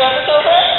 episode over?